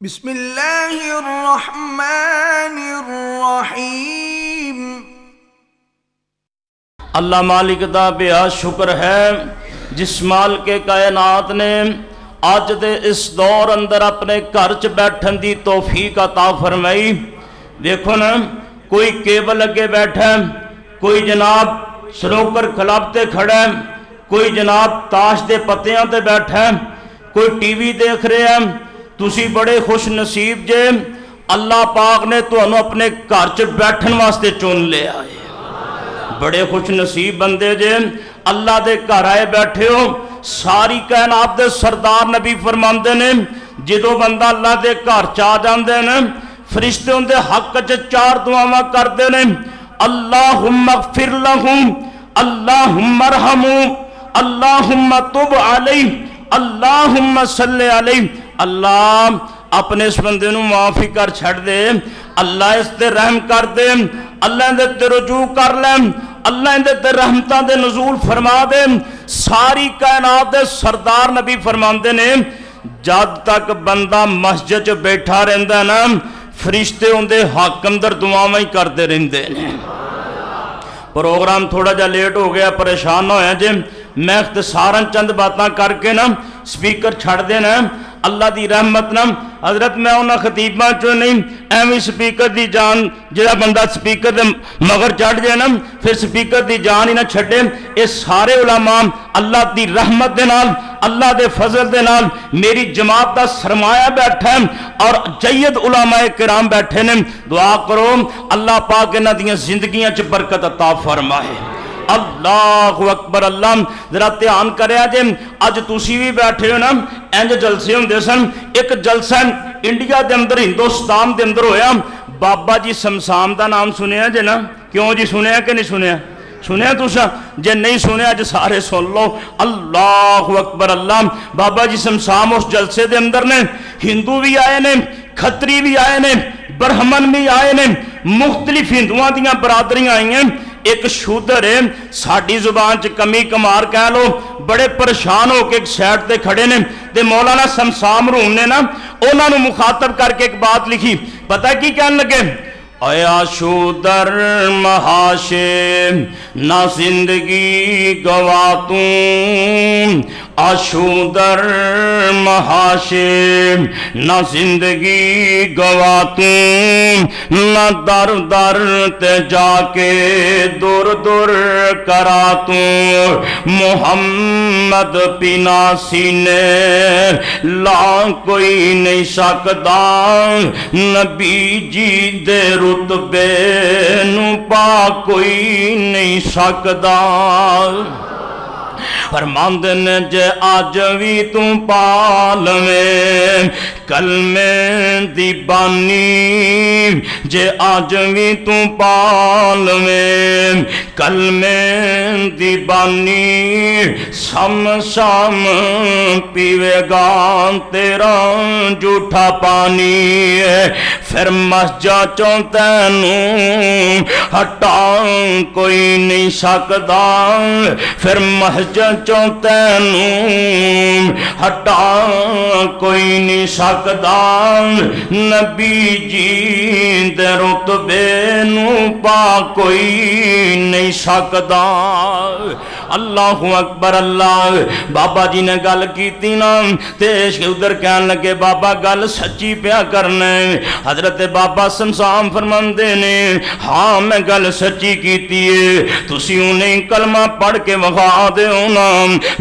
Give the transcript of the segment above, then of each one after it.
बिस्मिल्लाहिर्रहमानिर्रहीम। अल्लाह मालिक का बेहद शुक्र है, जिस माल के कायनात ने अज दे इस दौर अंदर अपने घर च बैठन की तोफीक अता फरमाई। देखो ना, कोई केबल अगे बैठा कोई जनाब सनोकर क्लब ते खड़ा कोई जनाब ताश के पत्तियाँ बैठा कोई टीवी देख रहा है तुम बड़े खुश नसीब जे अल्लाह पाक ने तुम अपने घर च बैठन वास्ते चुन लिया है। बड़े खुश नसीब बंदे जे अल्लाह के घर आए बैठे हो, सारी कहन आप सरदार नबी फरमाते ने जो बंदा अल्लाह के घर च आ जाते हैं फरिश्ते उनके हक च चार दुआव करते ने अल्लाह फिर लहू अल्लाह हमर हमू अल्लाह हम तुब अल्लाह, अपने इस बंदे माफ़ी कर छड़ दे। अल्लाह इस ते रहम कर दे। अल्लाह दे ते रजू कर ले। अल्लाह इहदे ते रहमतां दे नजूल फरमा दे। सारी कायनात दे सरदार नबी फरमाते ने, जद तक बंदा मस्जिद च बैठा रहिंदा ना, फरिश्ते उनके हक अंदर दुआवां ही करते रहिंदे ने। प्रोग्राम थोड़ा जा लेट हो गया, परेशान होया जे, मैं इख्तसारन चंद बातें करके ना, स्पीकर छड़ देना। अल्लाह की रहमत ना हज़रत मैं उन्होंने खतीबा चो नहीं, एवं स्पीकर की जान जो बंदा स्पीकर के मगर चढ़ जाए ना, फिर स्पीकर की जान ही ना छे ये सारे उलामा अल्लाह की रहमत के नाल, अल्लाह के फजल के नाल मेरी जमात का सरमाया बैठा है और जैद उलामा किराम बैठे ने। दुआ करो, अल्लाह पाक इन्हों जिंदगियाँ च बरकत अता फरमाए। अल्लाह अकबर, अल्लाह, जरा ध्यान करे अज तुम भी बैठे हो ना इंज जलसे होंगे सन एक जलसा इंडिया के अंदर हिंदुस्तान के अंदर होया बाबा जी शमशान का नाम सुनिया जे ना क्यों जी सुनिया कि नहीं सुनिया सुनिया तुसा जे नहीं सुनिया अज सारे सुन लो अल्लाह अकबर अल्लाह बाबा जी शमशान उस जलसे के अंदर ने हिंदू भी आए ने खतरी भी आए ने ब्रह्मन भी आए ने मुख्तलिफ़ हिंदुआ दरादरियाँ आई हैं एक शूदर है साड़ी ज़ुबान च कमी कमार कह लो बड़े परेशान होकर एक सैड से खड़े ने ते मौलाना शमशाम रूम ने ना, उन्होंने मुखातब करके एक बात लिखी। पता की कह लगे? आया शूदर महाशे, ना ज़िंदगी गवा तू। आशूदर महाशे न ज़िंदगी गवा तू न दर दर ते जाके दूर दूर करा तू मोहम्मद पिना सीने ला कोई नहीं सकदा नबी जी दे रुतबे नु पा कोई नहीं सकता। फरमांद ने जे अज भी तू पालवे कलमे दी बानी जे अज भी तू पालवे कलमे दी बानी सम सम पीवेगा तेरा जूठा पानी। है फिर मस्जा चो तेन हटा कोई नहीं सकता फिर महज चो तेन हटा कोई नहीं सकता नबी जी दे रुतबे पा कोई नहीं सकता अल्लाह अकबर, अल्लाह। बाबा जी ने गल की ना, ते उधर कह लगे, बाबा, गल सच्ची पिया करना। हज़रत बाबा शमशाम फरमाते ने हाँ मैं गल सच्ची की तुम उन्हें कलमा पढ़ के विखा दो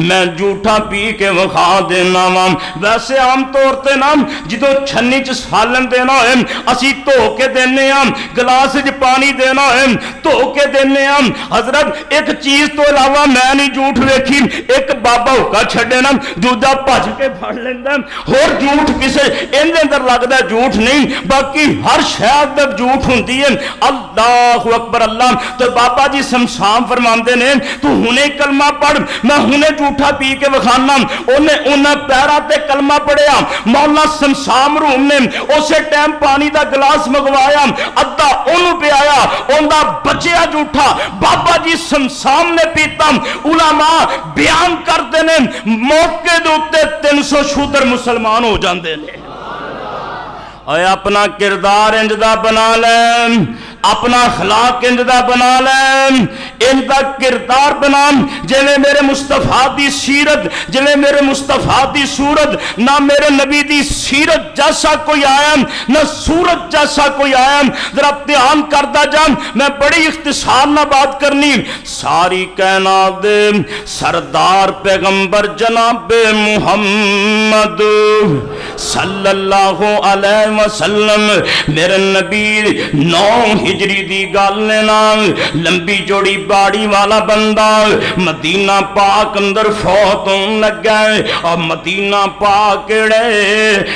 मैं जूठा पी के विखा देना वा। वैसे आम तौर पर ना जो छन्नी च सालन देना है, असी धो तो के देने गिलास च पानी देना है धो तो के देने हज़रत, एक चीज़ तो अलावा मैं नहीं झूठ वेखी एक बाबा हुक्का छे ना दूजा भज के फड़ लेंदा होर झूठ किसे इनके अंदर लगता झूठ नहीं बाकी हर तक झूठ होंगी है अल्लाह अकबर अल्लाह तो बाबा जी शमशान फरमाते ने तू हुने कलमा पढ़ मैं हुने झूठा पी के विखाना उन्हें उन्हें पैरों ते कलमा पढ़िया मौला शमशान रूम ने उस टाइम पानी का गिलास मंगवाया अद्धा ओनू पियाया उनका बचिया झूठा बाबा जी शमशान ने पीता उलामा बयान करते हैं मौके के उत्ते तीन सौ शूदर मुसलमान हो जाते हैं अपना किरदार इंजदा बना ले। अपना खलाक इंज दा बना ले इंज दा किरदार बना। जिवें मेरे मुस्तफ़ा दी सीरत जिवें मेरे मुस्तफ़ा दी सूरत, ना मेरे नबी दी सीरत जैसा कोई आया, ना सूरत जैसा कोई आया। जरा ध्यान करता जा, मैं बड़ी इख्तिसार ना बात करनी। सारी कहना दे सरदार पैगंबर जनाब मुहम्मद सल्लल्लाहु अलैहि वसल्लम, मेरे नबी नौ हिजरी दी गल लंबी जोड़ी बाड़ी वाला बंदा, मदीना पाक अंदर फौत होन लगा और मदीना पाक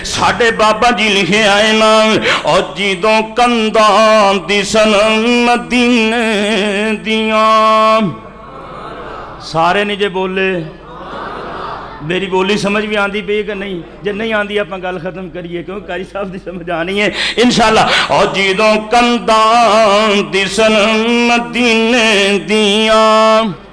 साडे बाबा जी लिखे आए ना और जिदों कंधा दिसन मदीने दियाँ। सारे नहीं जे बोले मेरी बोली समझ भी आती पे कि नहीं जो नहीं आती आप गल खत्म करिए क्योंकि कारी साहब की समझ आनी है इन इनशाला और जो कंधा दिसन मदीने दियाँ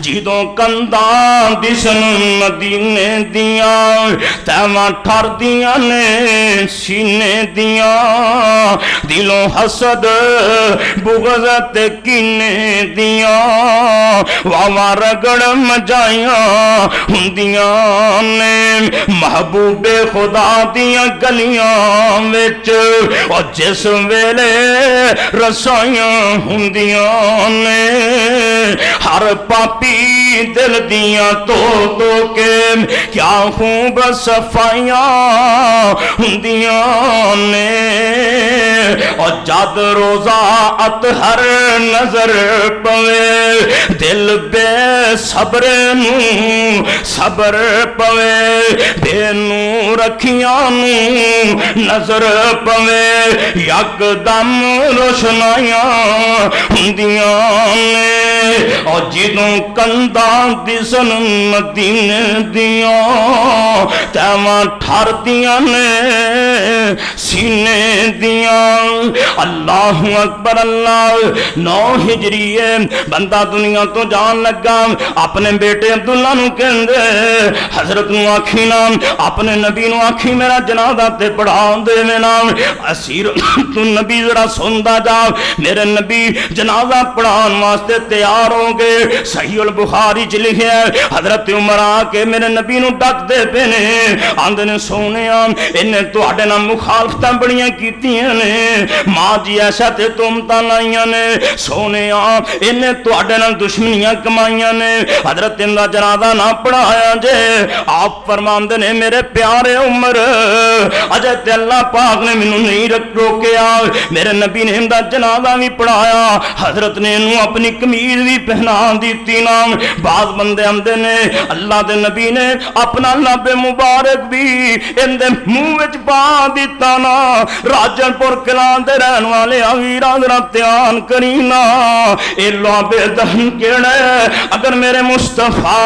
ਜਦੋਂ ਕੰਧਾਂ ਦਿਸਣ ਮਦੀਨੇ ਦੀਆਂ ਤੈਵਾਂ ਠਰਦੀਆਂ ਨੇ ਸੀਨੇ ਦੀਆਂ ਦਿਲੋਂ ਹਸਦ ਬੁਗਜ਼ ਤੇ ਕੀਨੇ ਦੀਆਂ ਵਾਵਾ ਰਗੜ ਮਜਾਈਆਂ ਹੁੰਦੀਆਂ ਨੇ ਮਹਬੂਬੇ ਖੁਦਾ ਦੀਆਂ ਗਲੀਆਂ ਵਿੱਚ ਉਹ ਜਿਸ ਵੇਲੇ ਰਸਾਈਆਂ ਹੁੰਦੀਆਂ ਨੇ ਹਰ ਪਾਪੀ दिल दिया तो तो के क्या खूब सफाइया होंदिया और जद रोजा अत हर नज़र पवे, दिल बे सब्र सबर पवे बेनू रखिया नज़र पवे। यकदम रोशनाइया होंदिया और जिदों कंधा दिसन मदीने दिया तैवा ठरदिया ने, सीने दिया। अल्लाह अकबर, अल्लाह, नौ हिजरी है बंदा दुनिया तो जान लगा। अपने बेटे अब्दुल्ला नु कहंदे, हज़रत नु आखी ना, अपने नबी नु आखी, मेरा जनाजा ते पढ़ा दे मेरा असीर तू नबी जरा सुनदा जा, मेरे नबी जनाजा पढ़ाने वास्ते तैयार हो गए। सही सही बुखारी च लिखा हज़रत उमर आके मेरे नबी डकते पे ने, आंद ने सोने इन्हें थोड़े तो मुखालफत बड़िया की ने जी ऐसा ते तुमता लाइया ने सोने इन्हें थोड़े तो दुश्मनियाँ कमाइया ने, हज़रत इनका जनादा ना पढ़ाया जे, आप फरमांद ने, मेरे प्यारे उमर, अजय तेला अल्लाह पाक ने मैनू नहीं रोकया, मेरे नबी ने इनका जनादा भी पढ़ाया, हज़रत ने इनू अपनी कमीज भी पहना दी ना सलाम। बाद बंदे आंदे ने, अल्लाह के नबी ने, अपना लाबे मुबारक भी इनके मूह पा दिता ना। राजनपुर कलान के रहने वाले वीर जरा ध्यान करी ना ये लाबे दहन केड़े अगर मेरे मुस्तफ़ा,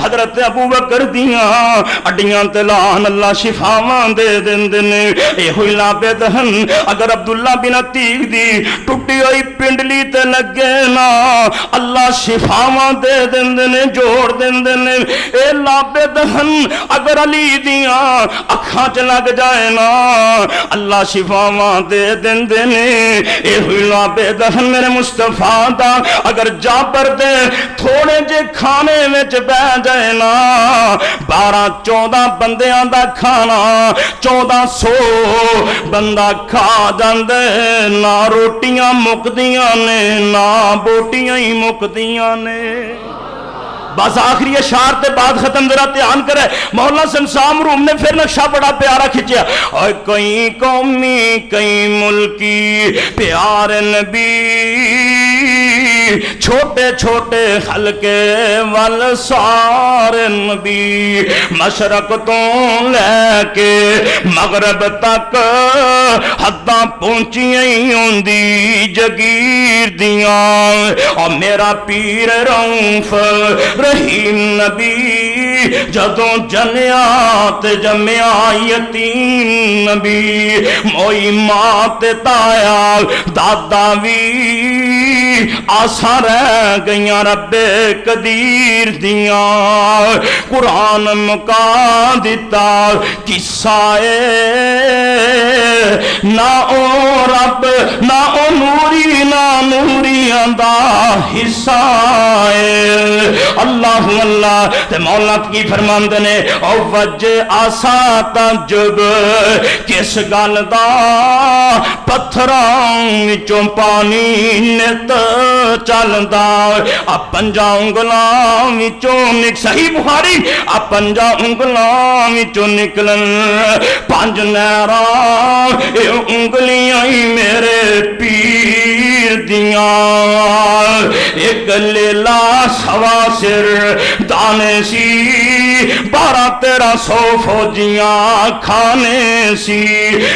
हज़रत अबू बकर दिया अड्डियाँ तलान अल्लाह शिफावा दे देंगे ने। यो लाबे दहन, अगर अब्दुल्ला बिना तीक दी टुटी हुई पिंडली ते लगे ना, अल्लाह शिफावा दे दे जोड़ दें लाभे दसन अगर अली दिया अखा च लग जाए ना, अल्लाह शिफावा दे देंगे ने। यही मेरे मुस्तफ़ा का अगर जाबर दे थोड़े जे खाने में बह जाए ना बारह चौदह बंद खाना चौदह सौ बंदा खा जा ना रोटियाँ मुकदिया ने, ना बोटियाँ ही मुकदिया ने। बस आखिरी अशार के बाद खत्म, जरा ध्यान करे। मोहल्ला संसाम रूम ने फिर नक्शा बड़ा प्यारा खिंचया और कई कौमी, कई मुल्की, प्यार नबी। छोटे छोटे हलके वल सारे नबी मशरक तो लैके मगरब तक हदा पहुंचिया ही जगीर दिया। और मेरा पीर रऊफ रहीम नबी जदों जनिया जमया यतीम नबी, मोई माँ ताया दादा भी आसा रह गई रबे कदीर दिया। कुरान मुका दिता, किस्सा ਨਾ ना ओ रब, ना ओ नूरी, ना नूरिया का हिस्सा अल्लाह अल्लाह, ते मौला की फरमाते ने ओ वज आसा तजुब, किस गल का पत्थरों चो पानी नित चलता आ पंजा उंगलों सही बुखारी आ पंजा उंगलों निकलन, पंज नहरा उंगलियाँ ही मेरे पीर दिया। एक लेला सवा सिर, दाने सी। बारह तेरह सौ फौजियाँ खाने सी।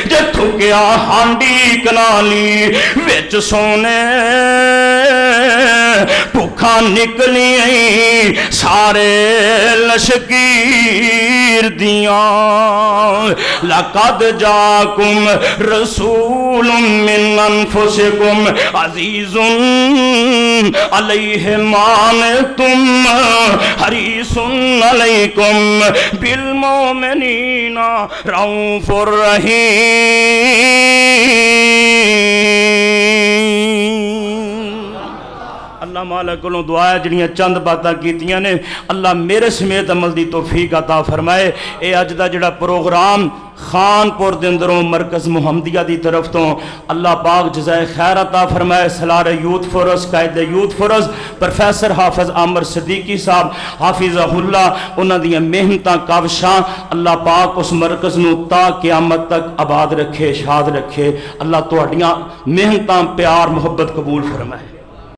जे थुकिया हांडी कनाली बिच सोने। भुखा निकलिया सारे लशकी। फिर दिया लकद जाकुम रसूल मिन अनफुसिकुम अजीजुन अलैहि मान तुम हरी सुन अल हरीसुन अलैकुम बिल मोमिनीना रऊफुर रहीम। अल्लाह माला को दुआ है जड़िया चंद बातें कीतिया ने, अल्लाह मेरे समेत अमल की तोफीक अता फरमाए। ये अज का जोड़ा प्रोग्राम खानपुर के अंदरों मरकज़ मुहमदिया की तरफ़ तो अल्लाह पाक जजाय खैर अता फरमाए। सलार यूथ फोरस कायद youth force professor Hafiz Aamir Siddiqui साहब हाफिज अहुल्ला उन्होंने मेहनत, काविशा, अल्लाह पाक उस मरकज़ ना क्यामत तक आबाद रखे, शाद रखे। अल्लाह थोड़िया मेहनत, प्यार, मुहब्बत कबूल फरमाए।